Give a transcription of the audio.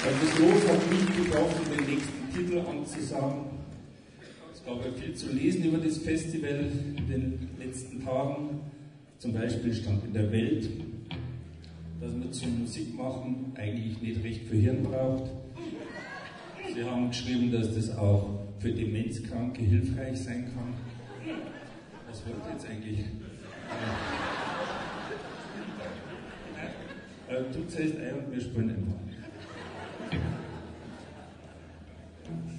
Das Los hat mich getroffen, den nächsten Titel anzusagen. Es gab ja viel zu lesen über das Festival in den letzten Tagen. Zum Beispiel stand in der Welt, dass man zum Musikmachen eigentlich nicht recht für Hirn braucht. Sie haben geschrieben, dass das auch für Demenzkranke hilfreich sein kann. Was ihr jetzt eigentlich? Äh, du zählst ein und wir spielen einfach. フフフ。